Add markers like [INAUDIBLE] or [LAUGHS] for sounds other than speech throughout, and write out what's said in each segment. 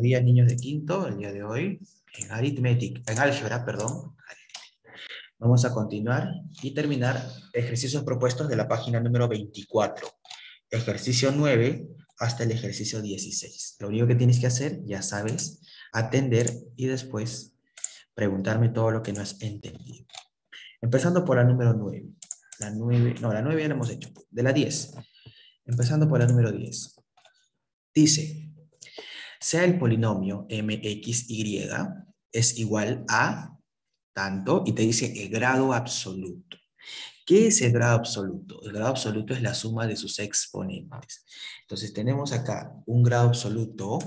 Días, niños de quinto, el día de hoy, en aritmética, en álgebra, perdón. Vamos a continuar y terminar ejercicios propuestos de la página número 24. Ejercicio 9 hasta el ejercicio 16. Lo único que tienes que hacer, ya sabes, atender y después preguntarme todo lo que no has entendido. Empezando por la número 9. La 9, no, la 9 ya la hemos hecho. De la 10. Empezando por la número 10. Dice, sea el polinomio mxy es igual a tanto, y te dice el grado absoluto. ¿Qué es el grado absoluto? El grado absoluto es la suma de sus exponentes. Entonces tenemos acá un grado absoluto,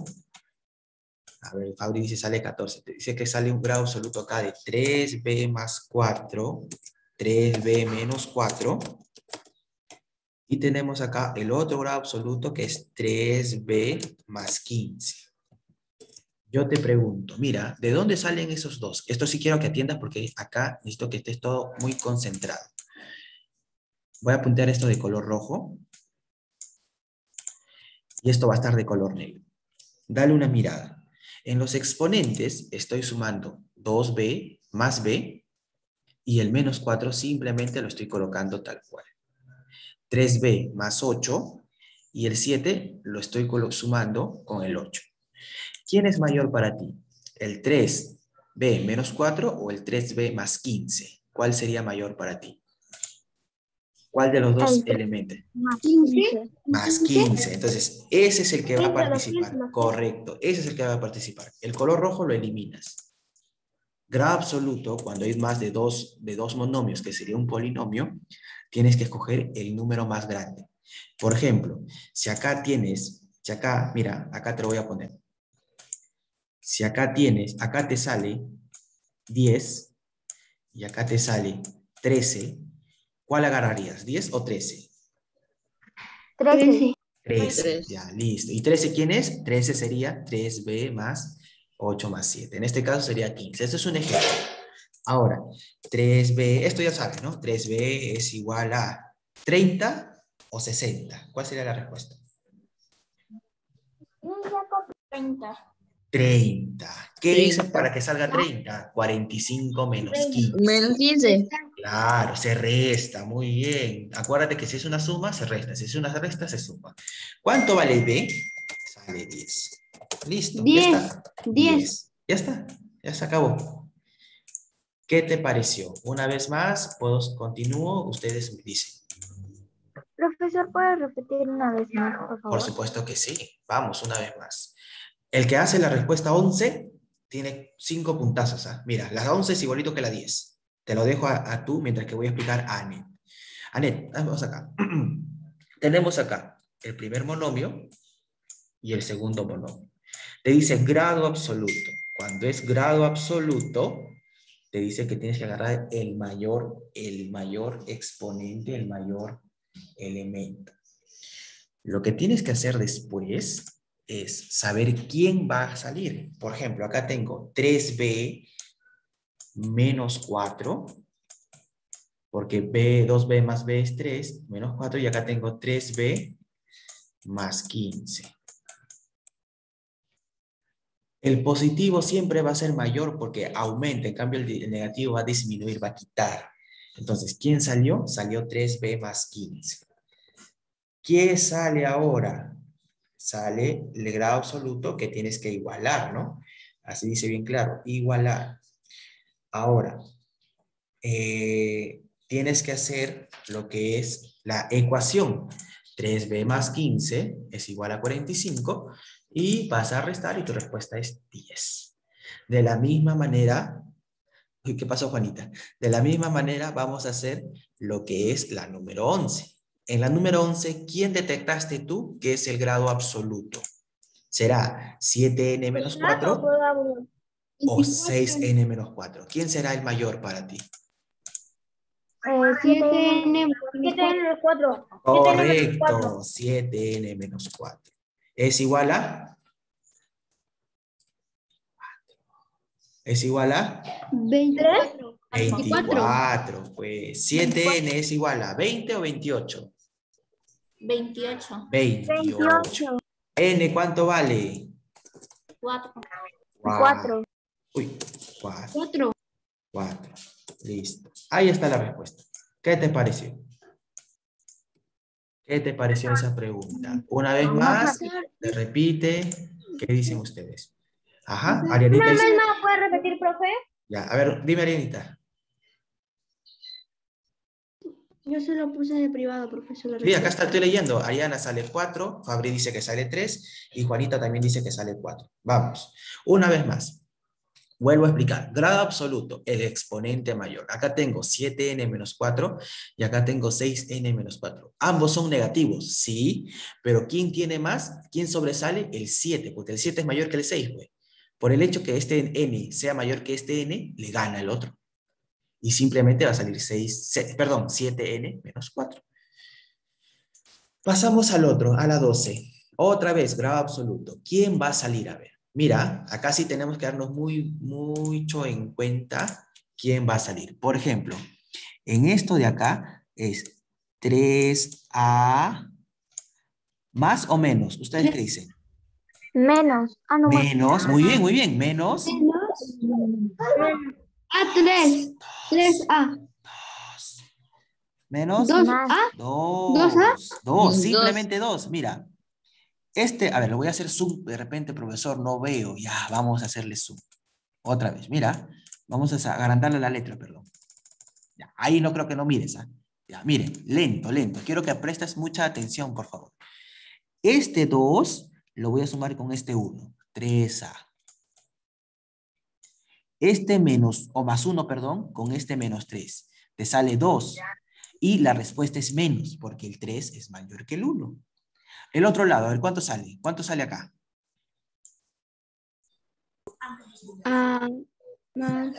a ver, Fabri dice sale 14, te dice que sale un grado absoluto acá de 3b más 4, 3b menos 4, y tenemos acá el otro grado absoluto que es 3b más 15. Yo te pregunto, mira, ¿de dónde salen esos dos? Esto sí quiero que atiendas porque acá necesito que estés todo muy concentrado. Voy a apuntar esto de color rojo. Y esto va a estar de color negro. Dale una mirada. En los exponentes estoy sumando 2b más b y el menos 4 simplemente lo estoy colocando tal cual. 3b más 8 y el 7 lo estoy sumando con el 8. ¿Quién es mayor para ti? ¿El 3b menos 4 o el 3b más 15? ¿Cuál sería mayor para ti? ¿Cuál de los dos elementos? Más 15. Más 15. Entonces, ese es el que va a participar. Correcto. Ese es el que va a participar. El color rojo lo eliminas. Grado absoluto, cuando hay más de dos, de dos monomios, que sería un polinomio, tienes que escoger el número más grande. Por ejemplo, si acá tienes, si acá, mira, acá te lo voy a poner. Si acá tienes, acá te sale 10 y acá te sale 13, ¿cuál agarrarías? ¿10 o 13? 13. 13, ya, listo. ¿Y 13 quién es? 13 sería 3b más 8 más 7. En este caso sería 15. Esto es un ejemplo. Ahora, 3b, esto ya sabes, ¿no? 3b es igual a 30 o 60. ¿Cuál sería la respuesta? 30. 30. ¿Qué dice para que salga 30? 45 menos 15. Menos 15. Claro, se resta, muy bien. Acuérdate que si es una suma, se resta. Si es una resta, se suma. ¿Cuánto vale B? Sale 10. Listo. 10. Ya está. 10. Ya está. Ya se acabó. ¿Qué te pareció? Una vez más, puedo, continúo, ustedes me dicen. Profesor, ¿puede repetir una vez más, por favor? Por supuesto que sí. Vamos, una vez más. El que hace la respuesta 11 tiene 5 puntazos. ¿ah? Mira, la 11 es igualito que la 10. Te lo dejo a, a, tú mientras que voy a explicar a Anet. Anet, vamos acá. [CLEARS THROAT] Tenemos acá el primer monomio y el segundo monomio. Te dice grado absoluto. Cuando es grado absoluto, te dice que tienes que agarrar el mayor, el mayor exponente, el mayor elemento. Lo que tienes que hacer después es saber quién va a salir. Por ejemplo, acá tengo 3b menos 4, porque b, 2b más b es 3, menos 4, y acá tengo 3b más 15. El positivo siempre va a ser mayor porque aumenta, en cambio el negativo va a disminuir, va a quitar. Entonces, ¿quién salió? Salió 3b más 15. ¿Qué sale ahora? Sale el grado absoluto que tienes que igualar, ¿no? Así dice bien claro, igualar. Ahora, eh, tienes que hacer lo que es la ecuación. 3b más 15 es igual a 45 y vas a restar y tu respuesta es 10. De la misma manera, ¿qué pasó Juanita? De la misma manera vamos a hacer lo que es la número 11. En la número 11, ¿quién detectaste tú que es el grado absoluto? ¿Será 7n menos 4 o 6n menos 4? ¿Quién será el mayor para ti? 7n menos 4. Correcto, 7n menos 4. ¿Es igual a? ¿Es igual a? 23. 24. Pues 7n es igual a 20 o 28. 28. 28. N, ¿cuánto vale? Cuatro. Cuatro. Uy, cuatro. Cuatro. Cuatro. Listo. Ahí está la respuesta. ¿Qué te pareció? ¿Qué te pareció esa pregunta? Una vez más, se repite. ¿Qué dicen ustedes? Ajá, Arianita dice- ¿Me puede repetir, profe? Ya, a ver, dime Arianita. Yo se lo puse de privado, profesor. Sí, acá está, estoy leyendo. Ariana sale 4, Fabri dice que sale 3 y Juanita también dice que sale 4. Vamos, una vez más. Vuelvo a explicar. Grado absoluto, el exponente mayor. Acá tengo 7n menos 4 y acá tengo 6n menos 4. Ambos son negativos, sí, pero ¿quién tiene más? ¿Quién sobresale? El 7, porque el 7 es mayor que el 6, pues. Por el hecho que este n sea mayor que este n, le gana el otro y simplemente va a salir 6, 6 perdón, 7n menos 4. Pasamos al otro, a la 12. Otra vez, grado absoluto. ¿Quién va a salir? A ver, mira, acá sí tenemos que darnos muy, mucho en cuenta quién va a salir. Por ejemplo, en esto de acá es 3A más o menos. ¿Ustedes qué dicen? Menos. Ah, menos. Muy bien, muy bien. Menos. Menos. Ah, A3. 3A. Menos 2A. 2A. 2, simplemente 2. Mira, este, a ver, lo voy a hacer zoom. De repente, profesor, no veo. Ya, vamos a hacerle zoom. Otra vez, mira. Vamos a agrandarle la letra, perdón. Ya, ahí no creo que no mires. ¿ah? Ya, miren, lento, lento. Quiero que prestes mucha atención, por favor. Este 2 lo voy a sumar con este 1. 3A este menos, o más uno perdón, con este menos tres Te sale dos Y la respuesta es menos, porque el 3 es mayor que el 1. El otro lado, a ver, ¿cuánto sale? ¿Cuánto sale acá? Ah, más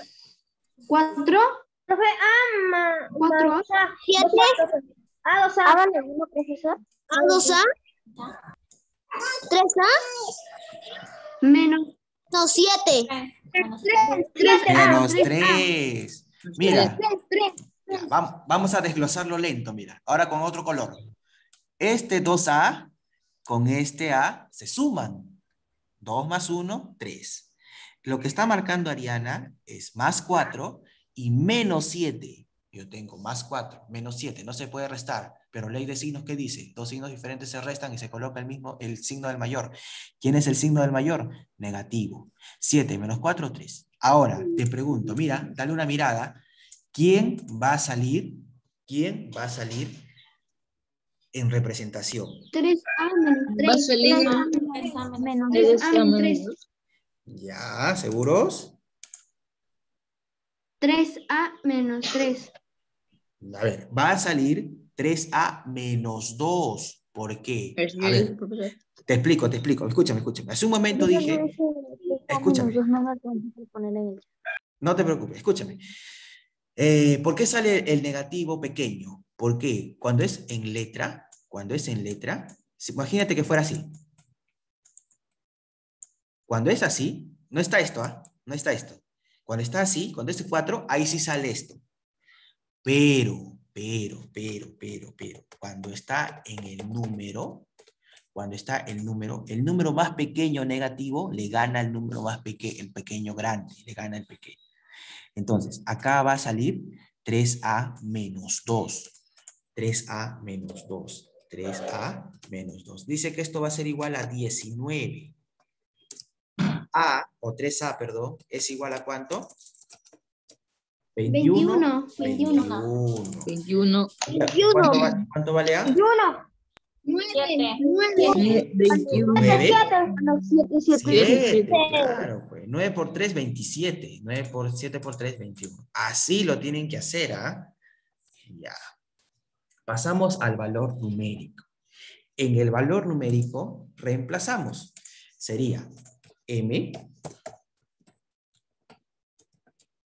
4. Profe, ah, 4. 7. A ah, 2A. A 1, profesor. Ah, a ah, 2A. 3A. Menos. No, 7. Menos 3. Menos 3. Mira. Mira, vamos a desglosarlo lento, mira. Ahora con otro color. Este 2A con este A se suman. 2 más 1, 3. Lo que está marcando Ariana es más 4 y menos 7. Yo tengo más 4, menos 7, no se puede restar pero ley de signos, ¿qué dice? Dos signos diferentes se restan y se coloca el mismo, el signo del mayor. ¿Quién es el signo del mayor? Negativo. 7 menos 4, 3. Ahora, te pregunto, mira, dale una mirada. ¿Quién va a salir? ¿Quién va a salir en representación? Tres A menos tres. Va a salir Tres A menos- Menos. Tres A menos tres. Ya, ¿seguros? Tres A menos tres. A ver, va a salir 3A menos 2. ¿Por qué? A ver, te explico, te explico. Escúchame, escúchame. Hace un momento dije, escúchame. No te preocupes, escúchame. Eh, ¿Por qué sale el negativo pequeño? Porque cuando es en letra, cuando es en letra, imagínate que fuera así. Cuando es así, no está esto, ¿ah? No está esto. Cuando está así, cuando es 4, ahí sí sale esto. Pero, pero, pero, pero, pero, cuando está en el número, cuando está el número, el número más pequeño negativo le gana el número más pequeño, el pequeño grande, le gana el pequeño. Entonces, acá va a salir 3A menos 2. 3A menos 2. 3A menos 2. Dice que esto va a ser igual a 19. A, o 3A, perdón, es igual a cuánto? 21. 21. 21. ¿Cuánto, va- cuánto vale A? uno. Nueve. Nueve. eh, 21. 9. No, siete, siete. Siete. 7, claro, pues. 9 por 3, 27. 9 por 7 por 3, 21. Así lo tienen que hacer, ¿ah? Ya. Pasamos al valor numérico. En el valor numérico reemplazamos. Sería M,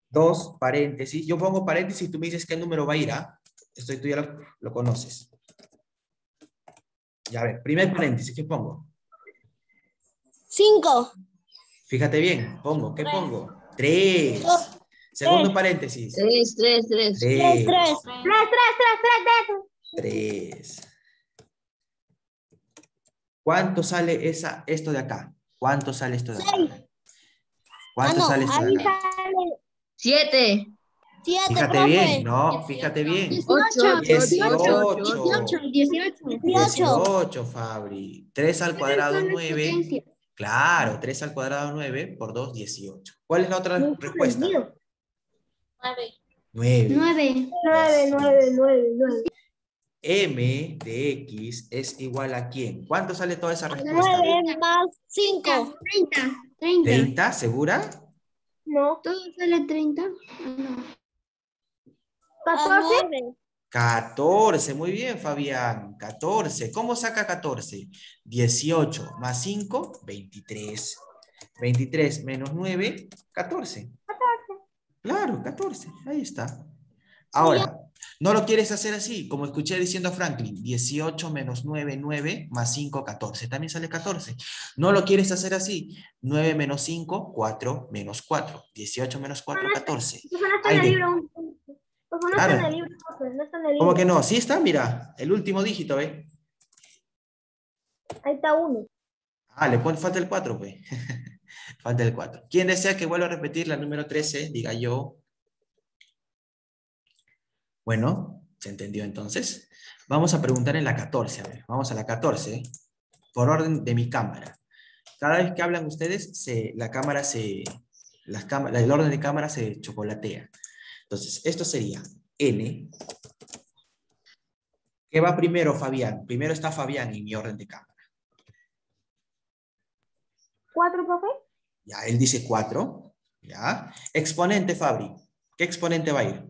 2 paréntesis. Yo pongo paréntesis y tú me dices qué número va a ir, ¿ah? Esto tú ya lo, lo conoces. Ya a ver, primer paréntesis, ¿qué pongo? Cinco. Fíjate bien, pongo, ¿qué pongo? 3. Segundo paréntesis. 3, 3, 3. 3. Tres, tres, tres, tres, tres. 3. ¿Cuánto sale esa, esto de acá? ¿Cuánto sale esto de acá? ¿Cuánto Ah, no, sale esto de ahí acá? sale Siete. siete, Fíjate profe. bien, no, fíjate bien. Ocho. Dieciocho. Dieciocho. Dieciocho. 18, Fabri. 3 al cuadrado, 9. Claro, 3 al cuadrado, 9 por 2, 18. ¿Cuál es la otra respuesta? Nueve. 9. Nueve. Nueve, nueve, nueve, nueve. M de X es igual a quién? ¿Cuánto sale toda esa respuesta? Nueve más cinco. Treinta. Treinta. ¿30? ¿Segura? No. ¿Todo sale treinta? Ah, no. Catorce. nueve. 14, muy bien, Fabián. 14. ¿Cómo saca 14? 18 más 5, 23. 23 menos 9, 14. 14. Claro, 14. Ahí está. Ahora, no lo quieres hacer así, como escuché diciendo a Franklin, 18 menos 9, 9, más 5, 14. También sale 14. No lo quieres hacer así, 9 menos 5, 4 menos 4. 18 menos 4, 14. Eso no está Ahí en el de- libro. Eso no Claro. está en el libro, profe, no está en el libro. ¿Cómo que no? Sí está, mira, el último dígito, ¿ve? Ahí está uno. Ah, le pone, falta el 4, pues. [LAUGHS] falta el 4. ¿Quién desea que vuelva a repetir la número 13? Diga yo. Bueno, ¿se entendió entonces? Vamos a preguntar en la 14, a ver. Vamos a la 14, por orden de mi cámara. Cada vez que hablan ustedes, se, la cámara se, las cámaras, el orden de cámara se chocolatea. Entonces, esto sería N. ¿Qué va primero, Fabián? Primero está Fabián en mi orden de cámara. ¿Cuatro, profe? Ya, él dice 4. Ya. Exponente, Fabri. ¿Qué exponente va a ir?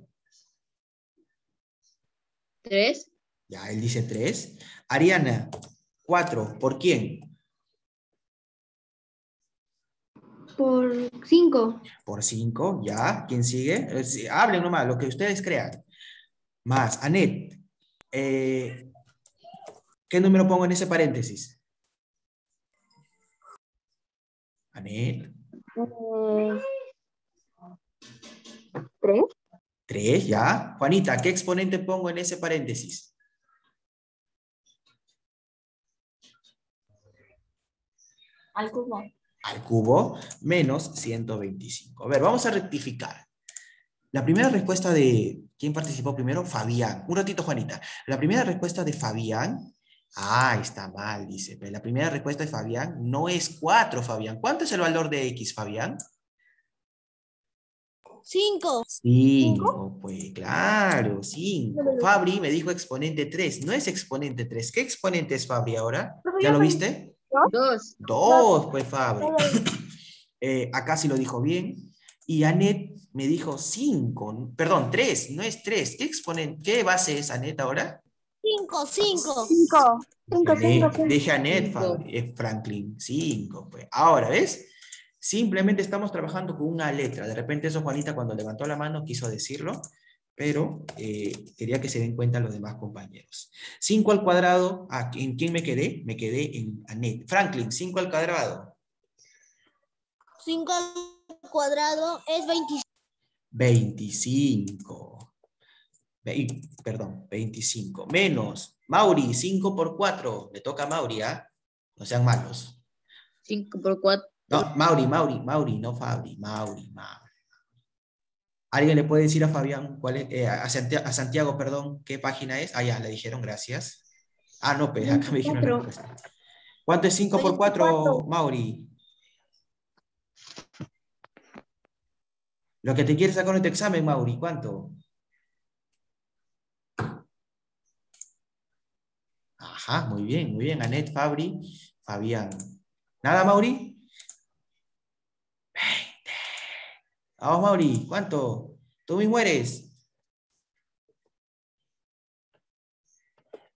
Tres. Ya, él dice 3. Ariana, 4. ¿Por quién? Por cinco. Por 5. Ya. ¿Quién sigue? Eh, sí, Hablen nomás, lo que ustedes crean. Más. Anet. eh, ¿Qué número pongo en ese paréntesis? Anet. Tres. 3, ya. Juanita, ¿qué exponente pongo en ese paréntesis? Al cubo. al cubo menos 125. A ver, vamos a rectificar. La primera respuesta de... ¿Quién participó primero? Fabián. Un ratito, Juanita. La primera respuesta de Fabián... Ah, está mal, dice. La primera respuesta de Fabián no es 4, Fabián. ¿Cuánto es el valor de X, Fabián? Cinco. 5, pues claro, 5. Fabri me dijo exponente 3. No es exponente 3. ¿Qué exponente es Fabri ahora? ¿Ya lo viste? Dos. Dos, pues Fabri. [COUGHS] Eh, acá sí lo dijo bien. Y Anet me dijo cinco, perdón, tres, no es tres. ¿Qué exponen, qué base es Anet ahora? Cinco, cinco. Cinco. Cinco, cinco, cinco. Dije Anet, Cinco. Fabri, es Franklin, cinco. Pues. Ahora, ¿ves? Simplemente estamos trabajando con una letra. De repente eso Juanita cuando levantó la mano quiso decirlo, pero eh, quería que se den cuenta los demás compañeros. 5 al cuadrado, ah, ¿en quién me quedé? Me quedé en Anet. Franklin, 5 al cuadrado. Cinco al cuadrado es veinticinco. 25. Ve- perdón, 25. Menos. Mauri, 5 por 4. Le toca a Mauri, ¿ah? No sean malos. Cinco por cuatro. No, Mauri, Mauri, Mauri, no Fabri. Mauri, Mauri. ¿Alguien le puede decir a Fabián, cuál es, eh, a, Santiago, a Santiago, perdón, qué página es? Ah, ya, le dijeron, gracias. Ah, no, pues acá me dijeron. la respuesta. ¿Cuánto es 5 por 4, Mauri? Lo que te quieres sacar en tu examen, Mauri, ¿cuánto? Ajá, muy bien, muy bien. Anet, Fabri, Fabián. ¿Nada, Mauri? 20. Vamos, Mauri, ¿cuánto? ¿Tú mismo eres?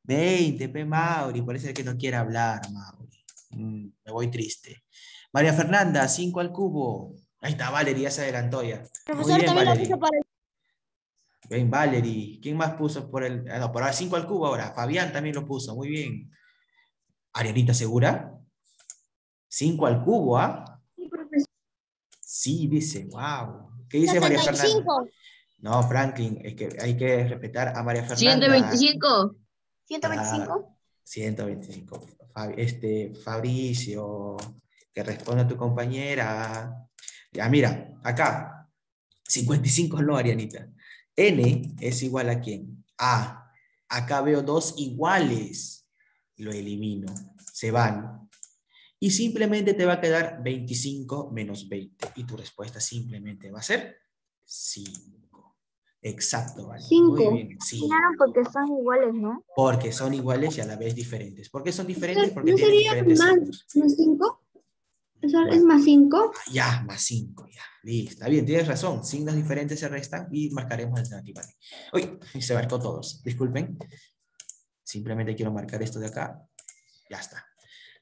20, pe Mauri, parece que no quiere hablar, Mauri. Mm, me voy triste. María Fernanda, 5 al cubo. Ahí está, Valerie, ya se adelantó ya. Profesor bien, también Valerie. puso para el Bien, Valerie. ¿Quién más puso por el...? ah, No, por ahora 5 al cubo ahora. Fabián también lo puso. Muy bien. Arianita, ¿segura? 5 al cubo, ¿ah? Sí, dice. Wow. ¿Qué dice María Fernanda? 75. No, Franklin, es que hay que respetar a María Fernanda. Ciento veinticinco. 125. 125. Fabi- este, Fabricio, Que responda tu compañera. Ya, mira, acá. 55 no, Arianita. N es igual a quién? A. Acá veo dos iguales. Lo elimino. Se van. Y simplemente te va a quedar 25 menos 20. Y tu respuesta simplemente va a ser 5. Exacto, vale. Cinco. Muy bien. Sí. Claro, porque son iguales, ¿no? Porque son iguales y a la vez diferentes. ¿Por qué son diferentes? Porque ¿No tienen sería diferentes más, signos. más cinco? ¿Eso es más cinco? Ah, Ya, más 5, ya. Listo. Está bien, tienes razón. Signos diferentes se restan y marcaremos alternativa. Uy, se marcó todos. Disculpen. Simplemente quiero marcar esto de acá. Ya está.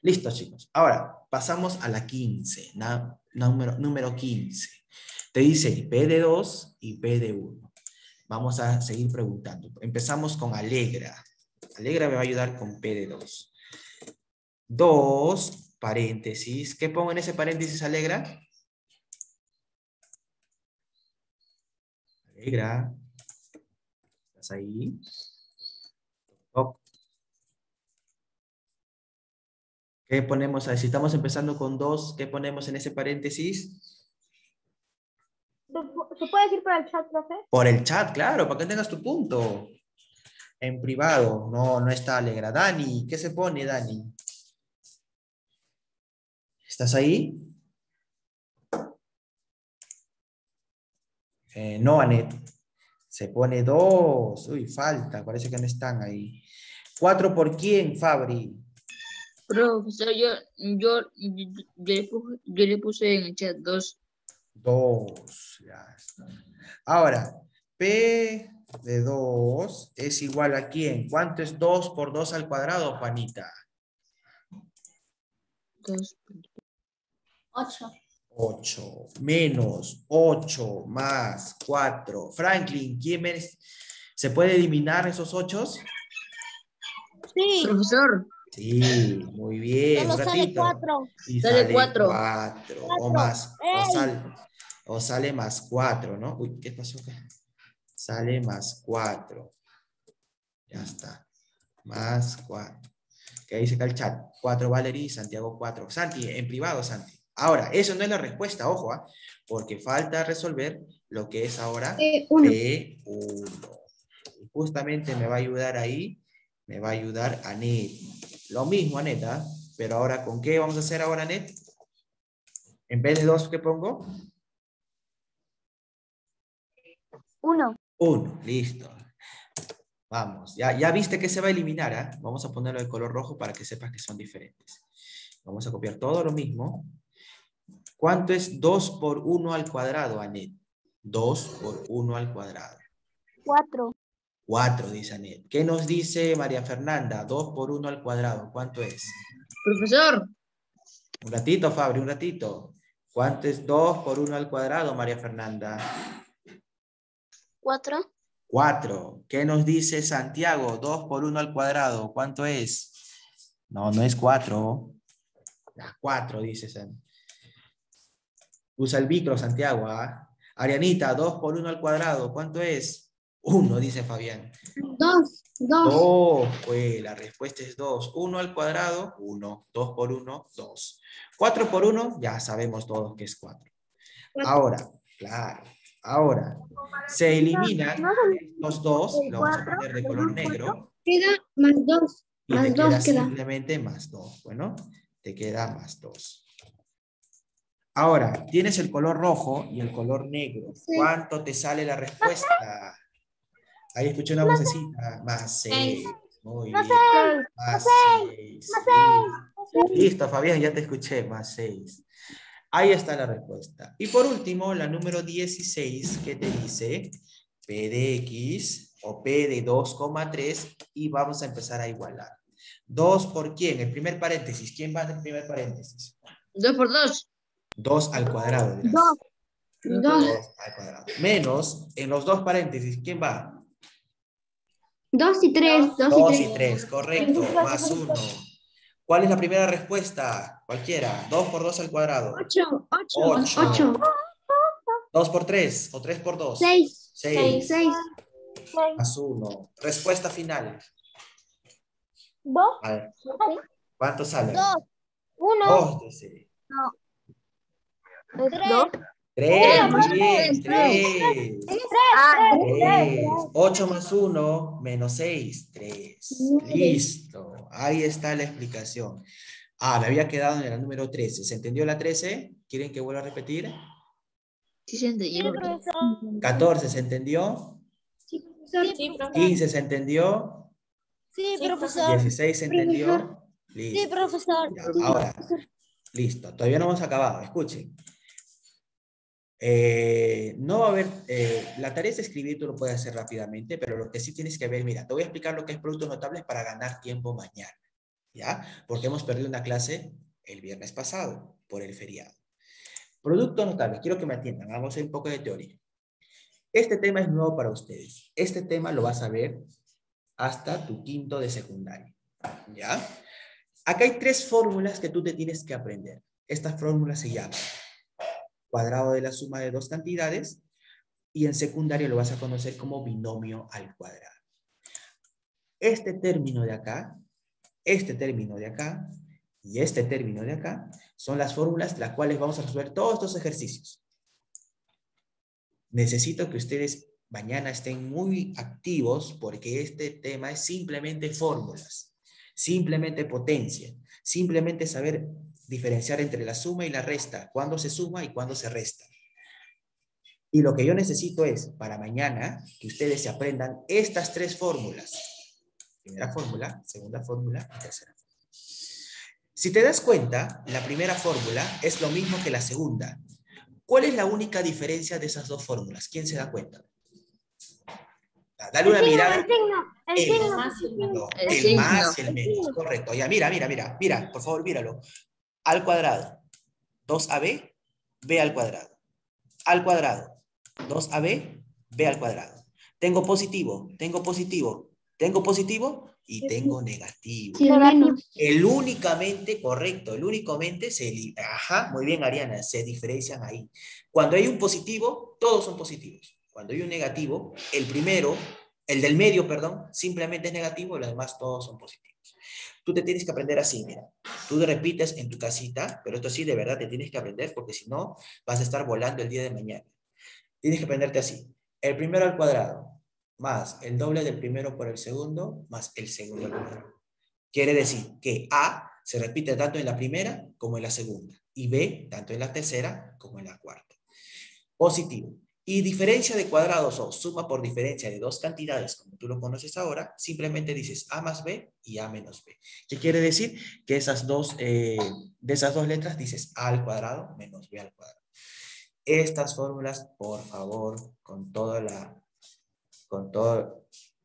Listo, chicos. Ahora, pasamos a la 15. na- número, número 15. Te dice P de 2 y P de 1. Vamos a seguir preguntando. Empezamos con Alegra. Alegra me va a ayudar con P de 2. 2, paréntesis. ¿Qué pongo en ese paréntesis, Alegra? Alegra. ¿Estás ahí? ¿Qué ponemos? Si estamos empezando con 2, ¿qué ponemos en ese paréntesis? ¿Se puede decir por el chat, profe? Por el chat, claro, para que tengas tu punto. En privado, no, no está Alegra. Dani, ¿qué se pone, Dani? ¿Estás ahí? Eh, no, Anet. Se pone dos. Uy, falta, parece que no están ahí. ¿Cuatro por quién, Fabri? Profesor, yo, yo, yo, yo le puse, yo le puse en el chat dos. Dos. ya está. Ahora, P de 2 es igual a quién? ¿Cuánto es 2 por 2 al cuadrado, Juanita? dos. 8. 8 menos 8 más 4. Franklin, ¿quién es? ¿Se puede eliminar esos 8? Sí, Profesor, Sí, muy bien. solo un sale cuatro. Y Sale sale cuatro. 4. O Cuatro. más. O, sale, o sale más 4, ¿no? Uy, ¿qué pasó acá? Sale más 4. Ya está. Más 4. Que ahí se cae el chat. 4 Valerie, Santiago 4. Santi, en privado, Santi. Ahora, eso no es la respuesta, ojo, ¿ah? porque falta resolver lo que es ahora Eh, uno. P1. Y justamente me va a ayudar ahí, me va a ayudar Anet. Lo mismo, Anet, ¿ah? pero ahora, ¿con qué vamos a hacer ahora, Anet? En vez de 2, ¿qué pongo? Uno. 1, listo. Vamos, ya, ya viste que se va a eliminar, ¿ah? Vamos a ponerlo de color rojo para que sepas que son diferentes. Vamos a copiar todo lo mismo. ¿Cuánto es 2 por 1 al cuadrado, Anet? 2 por 1 al cuadrado. Cuatro. 4, dice Anet. ¿Qué nos dice María Fernanda? 2 por 1 al cuadrado. ¿Cuánto es? profesor, Un ratito, Fabri, un ratito. ¿Cuánto es 2 por 1 al cuadrado, María Fernanda? Cuatro. 4. ¿Qué nos dice Santiago? 2 por 1 al cuadrado. ¿Cuánto es? No, no es 4. 4, dice San. Usa el micro, Santiago. ¿ah? Arianita, 2 por 1 al cuadrado. ¿Cuánto es? 1, dice Fabián. Dos. Dos. 2, pues la respuesta es 2. 1 al cuadrado, 1. 2 por 1, 2. 4 por 1, ya sabemos todos que es 4. Ahora, claro, ahora, se eliminan los dos, el lo vamos a cuatro, poner de color dos, negro, Queda más dos. y Más te dos queda queda. simplemente más 2. Bueno, te queda más 2. Ahora, tienes el color rojo y el color negro. Sí. ¿Cuánto te sale la respuesta? Ahí escuché una vocecita. Más 6. Seis. Muy bien. seis. Más 6. Listo, Fabián, ya te escuché. Más 6. Ahí está la respuesta. Y por último, la número 16, que te dice P de X o P de 2,3 y vamos a empezar a igualar. 2 por quién? El primer paréntesis. ¿Quién va en el primer paréntesis? dos por dos. 2 al cuadrado. dirás. Dos. Dos. 2 al cuadrado. Menos, en los dos paréntesis, ¿quién va? dos y 3. 2 y tres correcto. Más uno ¿Cuál es la primera respuesta? Cualquiera. dos por dos al cuadrado. 8. 8. 8. 2 por tres o tres por 2. 6. 6. 6. Más uno Respuesta final. 2. ¿Cuánto sale? 2. 1. 2. 3. Tres, muy bien, tres, tres. Ah, Tres. 8 más 1 menos 6. 3. Listo. Ahí está la explicación. Ah, me había quedado en el número 13. ¿Se entendió la 13? ¿Quieren que vuelva a repetir? Sí, se entendió. 14, ¿se entendió? Sí, profesor. 15, ¿se entendió? Sí, profesor. 16, ¿se entendió? Listo. Sí, profesor. Ya, ahora, listo. Todavía no hemos acabado. Escuchen. Eh, no va a haber, eh, la tarea es escribir, tú lo puedes hacer rápidamente, pero lo que sí tienes que ver, mira, te voy a explicar lo que es productos notables para ganar tiempo mañana, ¿ya? Porque hemos perdido una clase el viernes pasado por el feriado. Productos notables, quiero que me atiendan, vamos a hacer un poco de teoría. Este tema es nuevo para ustedes. Este tema lo vas a ver hasta tu quinto de secundaria, ¿ya? Acá hay tres fórmulas que tú te tienes que aprender. Estas fórmulas se llaman cuadrado de la suma de dos cantidades y en secundaria lo vas a conocer como binomio al cuadrado. Este término de acá, este término de acá y este término de acá son las fórmulas las cuales vamos a resolver todos estos ejercicios. Necesito que ustedes mañana estén muy activos porque este tema es simplemente fórmulas, simplemente potencia, simplemente saber diferenciar entre la suma y la resta, cuándo se suma y cuándo se resta. Y lo que yo necesito es, para mañana, que ustedes se aprendan estas tres fórmulas. Primera fórmula, segunda fórmula y tercera fórmula. Si te das cuenta, la primera fórmula es lo mismo que la segunda. ¿Cuál es la única diferencia de esas dos fórmulas? ¿Quién se da cuenta? Dale una mirada. El signo, el El signo. Más y el menos. No, El el signo. más y el menos, correcto. Ya, mira, mira, mira, mira, por favor, míralo. Al cuadrado, 2AB, B al cuadrado. Al cuadrado, 2AB, B al cuadrado. Tengo positivo, tengo positivo, tengo positivo y tengo negativo. Sí. El únicamente, correcto, el únicamente se, ajá, muy bien Ariana, se diferencian ahí. Cuando hay un positivo, todos son positivos. Cuando hay un negativo, el primero, el del medio, perdón, simplemente es negativo, los demás todos son positivos. Tú te tienes que aprender así, mira. Tú te repites en tu casita, pero esto sí, de verdad te tienes que aprender porque si no, vas a estar volando el día de mañana. Tienes que aprenderte así. El primero al cuadrado, más el doble del primero por el segundo, más el segundo al cuadrado. Quiere decir que A se repite tanto en la primera como en la segunda. Y B tanto en la tercera como en la cuarta. Positivo. Y diferencia de cuadrados o suma por diferencia de dos cantidades, como tú lo conoces ahora, simplemente dices A más B y A menos B. ¿Qué quiere decir? Que esas dos, eh, de esas dos letras dices A al cuadrado menos B al cuadrado. Estas fórmulas, por favor, con toda la, con toda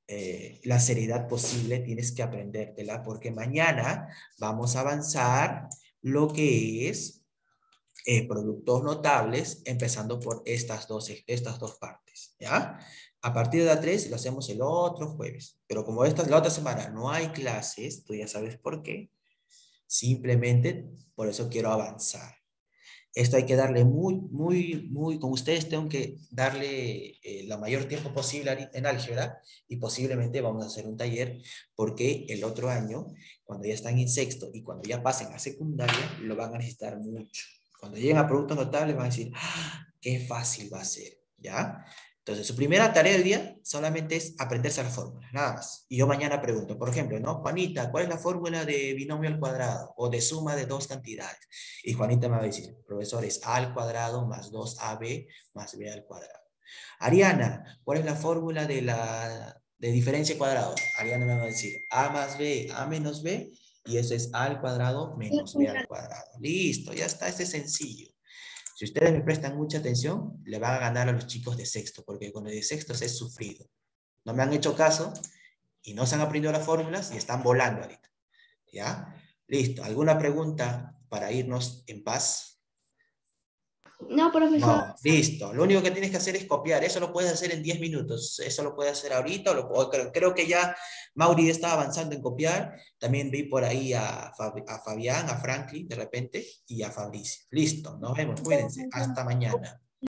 eh, la seriedad posible, tienes que aprendértela, porque mañana vamos a avanzar lo que es eh, productos notables, empezando por estas dos, estas dos partes, ¿ya? A partir de la 3 lo hacemos el otro jueves, pero como esta la otra semana no hay clases, tú ya sabes por qué, simplemente por eso quiero avanzar. Esto hay que darle muy, muy, muy, con ustedes tengo que darle eh, la mayor tiempo posible en álgebra y posiblemente vamos a hacer un taller porque el otro año, cuando ya están en sexto y cuando ya pasen a secundaria, lo van a necesitar mucho. Cuando lleguen a productos notables van a decir, ¡Ah! qué fácil va a ser, ¿ya? Entonces, su primera tarea del día solamente es aprenderse las fórmulas, nada más. Y yo mañana pregunto, por ejemplo, ¿no? Juanita, ¿cuál es la fórmula de binomio al cuadrado o de suma de dos cantidades? Y Juanita me va a decir, profesor, es a al cuadrado más 2ab más b al cuadrado. Ariana, ¿cuál es la fórmula de la de diferencia cuadrado? Ariana me va a decir a más b, a menos b, y eso es a al cuadrado menos b al cuadrado. Listo, ya está, este es sencillo. Si ustedes me prestan mucha atención, le van a ganar a los chicos de sexto, porque con los de sexto es sufrido. No me han hecho caso y no se han aprendido las fórmulas y están volando ahorita. ¿Ya? Listo. ¿Alguna pregunta para irnos en paz? No, profesor. No, listo. Lo único que tienes que hacer es copiar. Eso lo puedes hacer en 10 minutos. Eso lo puedes hacer ahorita. O lo- o creo, creo que ya Mauri estaba avanzando en copiar. También vi por ahí a, a Fabián, a Franklin de repente y a Fabricio. Listo. Nos vemos. Cuídense. Hasta mañana.